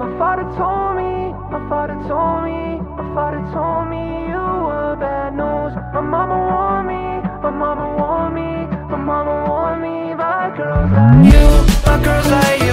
My father told me, my father told me, my father told me you were bad news. My mama warned me, my mama warned me, my mama warned me about girls like you, about girls like you.